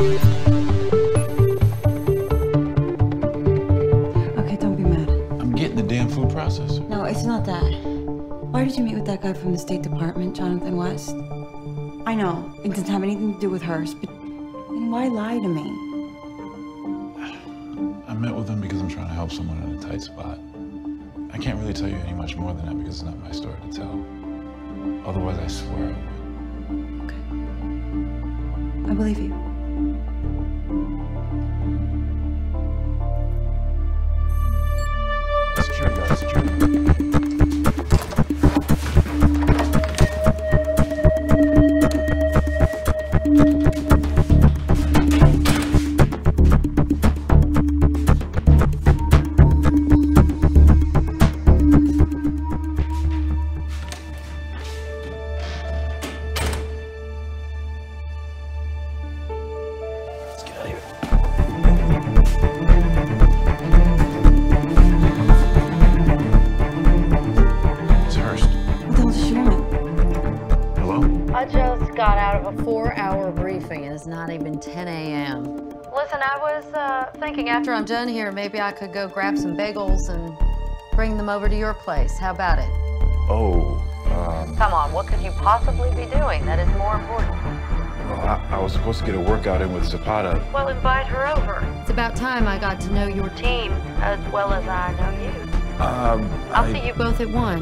Okay, don't be mad. I'm getting the damn food processor. No, it's not that. Why did you meet with that guy from the State Department, Jonathan West? I know, it doesn't have anything to do with hers, but then why lie to me? I met with him because I'm trying to help someone in a tight spot. I can't really tell you any much more than that because it's not my story to tell. Otherwise, I swear I would. Okay. I believe you. Just got out of a four-hour briefing and it's not even 10 a.m. Listen, I was uh, thinking after I'm done here, maybe I could go grab some bagels and bring them over to your place. How about it? Oh, um, Come on, what could you possibly be doing that is more important? well, I, I was supposed to get a workout in with Zapata. Well, invite her over. It's about time I got to know your team as well as I know you. Um, I'll I- see you both at one.